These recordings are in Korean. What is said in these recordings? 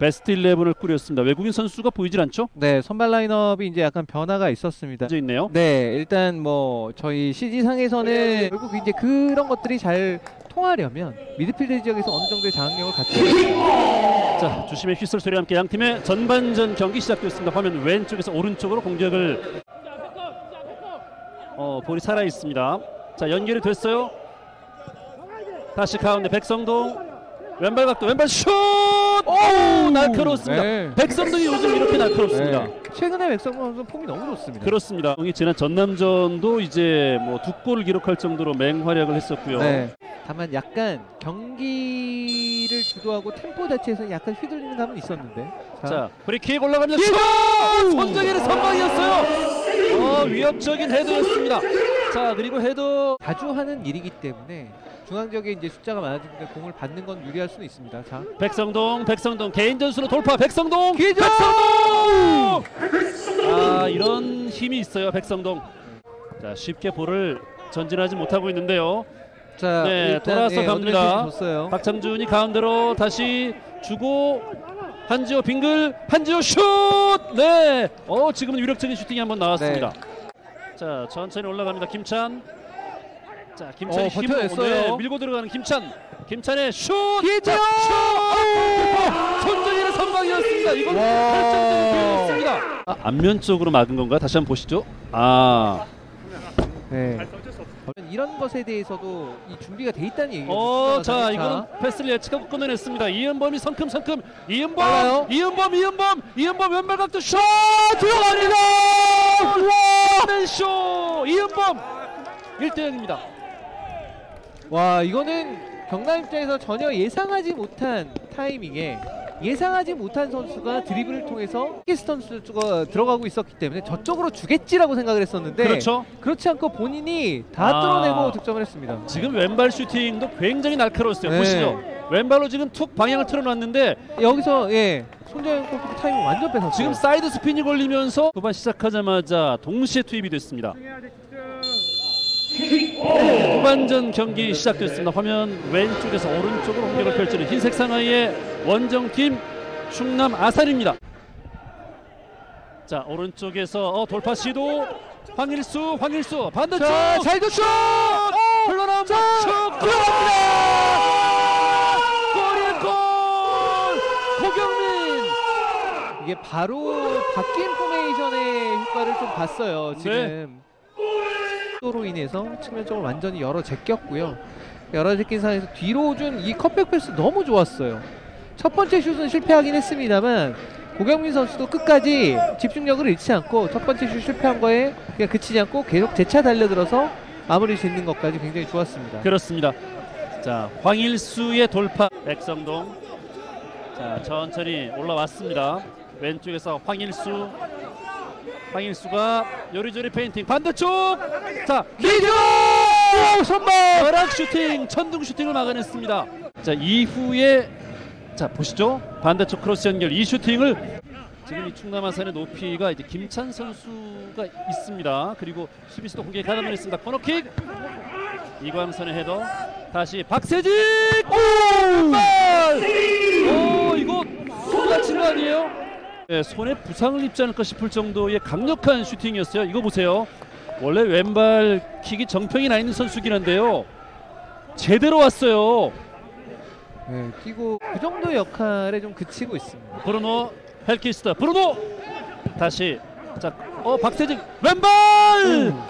베스트 11을 꾸렸습니다. 외국인 선수가 보이질 않죠? 네, 선발 라인업이 이제 약간 변화가 있었습니다. 져 있네요. 네, 일단 뭐 저희 CG 상에서는 결국 이제 그런 것들이 잘 통하려면 미드필드 지역에서 어느 정도의 장악력을 갖춰야 자, 주심의 휘슬 소리와 함께 양 팀의 전반전 경기 시작되었습니다. 화면 왼쪽에서 오른쪽으로 공격을 어, 볼이 살아 있습니다. 자, 연결이 됐어요. 다시 가운데 백성동 왼발 각도 왼발 슛! 오! 날카로웠습니다. 네. 백성동이 요즘 이렇게 날카롭습니다. 네. 최근에 백성범 선수 폼이 너무 좋습니다. 그렇습니다. 이 지난 전남전도 이제 뭐 두 골을 기록할 정도로 맹활약을 했었고요. 네. 다만 약간 경기를 주도하고 템포 자체에서 약간 휘둘리는 감은 있었는데. 자, 프리킥 올라갑니다. 슛! 손정현의 선방이었어요. 어, 위협적인 헤더였습니다. 자, 그리고 헤더 자주 하는 일이기 때문에 중앙 지역에 이제 숫자가 많아지니까 공을 받는 건 유리할 수는 있습니다. 자, 백성동, 백성동 개인 전술로 돌파. 백성동, 기회죠! 백성동. 아, 이런 힘이 있어요, 백성동. 자, 쉽게 볼을 전진하지 못하고 있는데요. 자, 네, 일단, 돌아서 예, 갑니다. 줬어요. 박창준이 가운데로 다시 주고 한지호 빙글 한지호 슛! 네. 어 지금은 위력적인 슈팅이 한번 나왔습니다. 자 천천히 올라갑니다 김찬. 자 김찬이 어, 버텨냈어요. 네, 밀고 들어가는 김찬. 김찬의 슛! 슛! 손정일의 선방이었습니다. 이건 와. 결정적인 기회였습니다. 아, 앞면 쪽으로 막은 건가? 다시 한번 보시죠. 아, 네. 이런 것에 대해서도 이 준비가 돼 있다는 얘기죠. 어, 자, 이거는 패스를 예측하고 끊어냈습니다. 이은범이 성큼성큼, 이은범, 빨라요. 이은범, 이은범, 이은범 왼발 각도 슛 들어갑니다. 와, 쇼 이은범 1대 0입니다. 와, 이거는 경남 입장에서 전혀 예상하지 못한 타이밍에 예상하지 못한 선수가 드리블을 통해서 키스턴 선수가 들어가고 있었기 때문에 저쪽으로 주겠지라고 생각을 했었는데 그렇죠. 그렇지 않고 본인이 다 아. 뚫어내고 득점을 했습니다. 지금 왼발 슈팅도 굉장히 날카로웠어요. 네. 보시죠. 왼발로 지금 툭 방향을 틀어놨는데 여기서 예 손재영 골키퍼 타이밍 완전 뺏었어요. 지금 사이드 스핀이 걸리면서 후반 시작하자마자 동시에 투입이 됐습니다. 후반전 경기 시작됐습니다. 화면 왼쪽에서 오른쪽으로 공격을 펼치는 흰색 상하의의 원정팀 충남 아산입니다. 자 오른쪽에서 어, 돌파 시도 황일수 황일수 반대쪽 자, 잘 줬죠. 흘러나온 슛 들어갑니다. 골이야 골 고경민 이게 바로 바뀐 포메이션의 효과를 좀 봤어요. 지금 또 로 인해서 측면적으로 완전히 열어 제꼈고요. 열어 제낀 상황에서 뒤로 준 이 cutback 패스 너무 좋았어요. 첫 번째 슛은 실패하긴 했습니다만 고경민 선수도 끝까지 집중력을 잃지 않고 첫 번째 슛 실패한 거에 그냥 그치지 않고 계속 재차 달려들어서 마무리 짓는 것까지 굉장히 좋았습니다. 그렇습니다. 자 황일수의 돌파 백성동 자 천천히 올라왔습니다. 왼쪽에서 황일수 황일수가 요리조리 페인팅 반대쪽 자 기조 선발 벼락 슈팅 천둥 슈팅을 막아냈습니다. 자 이후에 자 보시죠 반대쪽 크로스 연결 이 슈팅을 지금 이 충남 아산의 높이가 이제 김찬 선수가 있습니다. 그리고 수비수도 공격에 가담을 했습니다. 코너킥 이광선의 헤더 다시 박세직 오! 발! 오 이거 손 다치는 거 아니에요? 네, 손에 부상을 입지 않을까 싶을 정도의 강력한 슈팅이었어요. 이거 보세요. 원래 왼발 킥이 정평이 나 있는 선수긴 한데요. 제대로 왔어요. 네, 뛰고 그 정도 역할에 좀 그치고 있습니다. 브루노 헬퀴스트 브루노 다시 자 어 박세직 왼발 음.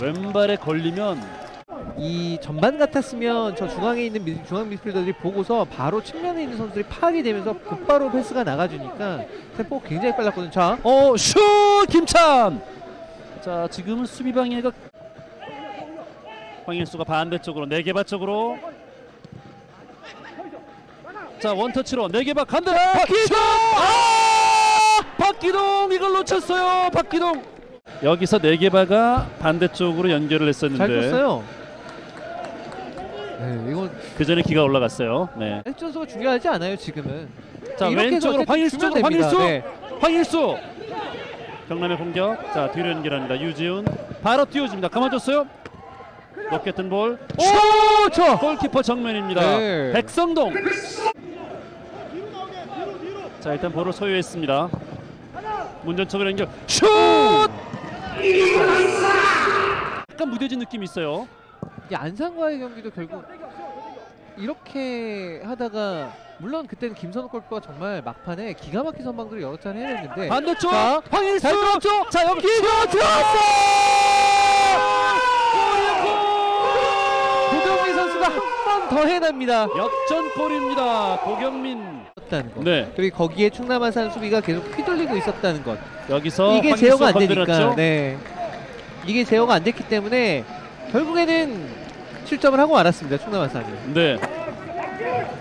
왼발에 걸리면 이 전반 같았으면 저 중앙에 있는 미- 중앙 미드필더들이 보고서 바로 측면에 있는 선수들이 파악이 되면서 곧바로 패스가 나가주니까 템포가 굉장히 빨랐거든요. 자, 어 슛! 김찬! 자 지금은 수비 방해가 황일수가 반대쪽으로 네게바 쪽으로. 자 원터치로 네개바 간다! 박기동! 아! 박기동 이걸 놓쳤어요 박기동. 여기서 네개바가 반대쪽으로 연결을 했었는데. 잘 줬어요. 네, 이건 그 전에 기가 올라갔어요 네. 액션수가 중요하지 않아요 지금은. 자 이렇게 왼쪽으로 황일수 주면 쪽으로 됩니다. 황일수 네. 황일수 경남의 공격 자 뒤로 연결합니다 유지훈 바로 띄워줍니다 감아줬어요 높게 뜬볼 오, 저. 골키퍼 정면입니다 네. 백성동 자 일단 볼을 소유했습니다. 문전적으로 연결 슛! 약간 무뎌진 느낌이 있어요. 이 안산과의 경기도 결국 이렇게 하다가 물론 그때는 김선욱 골프가 정말 막판에 기가 막힌 선방들을 여러 차례 해냈는데 반대쪽 잘 들어갔죠? 자 여기 기가 들어갔어! 고경민 선수가 한 번 더 해냅니다. 역전골입니다. 고경민. 네 그리고 거기에 충남 아산 수비가 계속 휘둘리고 있었다는 것. 여기서 이게 제어가 안 건드렸죠. 되니까. 네. 이게 제어가 안 됐기 때문에 결국에는 실점을 하고 말았습니다. 충남 아산이. 네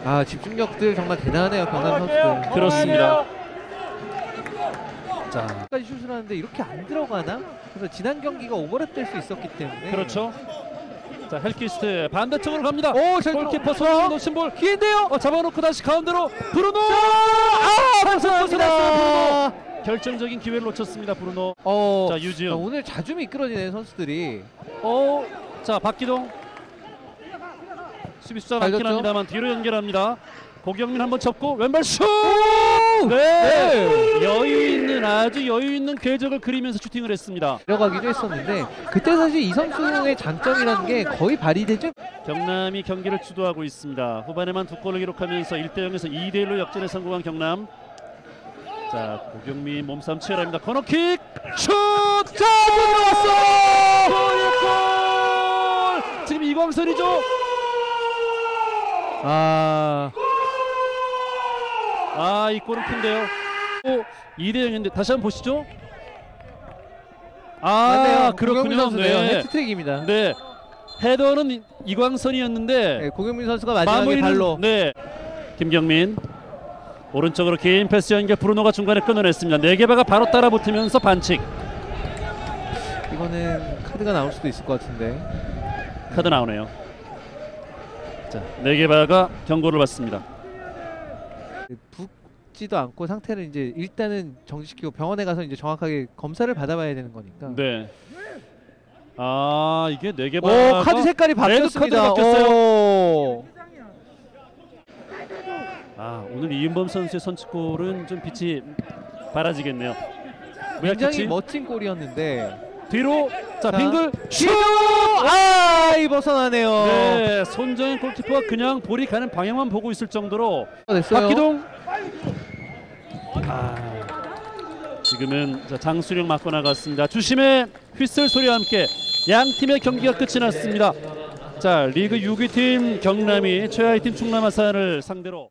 아 집중력들 정말 대단하네요 경남 선수들. 그렇습니다. 자 까지 슛을 하는데 이렇게 안 들어가나? 그래서 지난 경기가 오버랩 될 수 있었기 때문에. 그렇죠. 자 헬퀴스트 반대쪽으로 갑니다. 오, 잘 골키퍼 손 놓친 볼 기회인데요. 어, 잡아놓고 다시 가운데로 브루노 아 벗어났어요 브루노 감사합니다. 결정적인 기회를 놓쳤습니다 브루노 어, 자 자, 유지훈 오늘 자주 미끄러지는 선수들이 어, 자 박기동 많긴 줬죠? 합니다만 뒤로 연결합니다. 고경민 한번 접고 왼발 슛! 네. 네. 여유 있는 아주 여유 있는 궤적을 그리면서 슈팅을 했습니다. 들어가기도 했었는데 그때 사실 이 선수의 장점이라는 게 거의 발휘되죠. 경남이 경기를 주도하고 있습니다. 후반에만 두 골을 기록하면서 1대 0에서 2대 1로 역전에 성공한 경남. 자, 고경민 몸싸움 치열합니다. 코너킥 슛! 자, 들어갔어! 골! 지금 이광선이죠? 아, 아, 이 골은 큰데요. 오, 2대 0인데 다시 한번 보시죠. 아, 맞네요. 고경민 그렇군요. 선수네요. 네. 헤트트릭입니다. 네. 헤더는 이- 이광선이었는데 네, 고경민 선수가 마지막에 발로 네. 김경민 오른쪽으로 긴 패스 연결 브루노가 중간에 끊어냈습니다. 네개바가 바로 따라 붙으면서 반칙. 이거는 카드가 나올 수도 있을 것 같은데. 카드 나오네요. 자, 네게바가 경고를 받습니다. 붓지도 않고 상태를 이제 일단은 정지시키고 병원에 가서 이제 정확하게 검사를 받아봐야 되는 거니까. 네. 아, 이게 네게바가 오 카드 색깔이 red로 바뀌었습니다. 바뀌었어요. 오. 아, 오늘 이은범 선수의 선취골은 좀 빛이 바라지겠네요. 굉장히 무약터치 멋진 골이었는데 뒤로 자, 자, 빙글 슛! 아, 이 벗어나네요. 네, 손정현 골키퍼가 그냥 볼이 가는 방향만 보고 있을 정도로 됐어요. 박기동 아, 지금은 자, 장수령 맞고 나갔습니다. 주심의 휘슬 소리와 함께 양 팀의 경기가 끝이 났습니다. 자 리그 6위 팀 경남이 최하위 팀 충남 아산을 상대로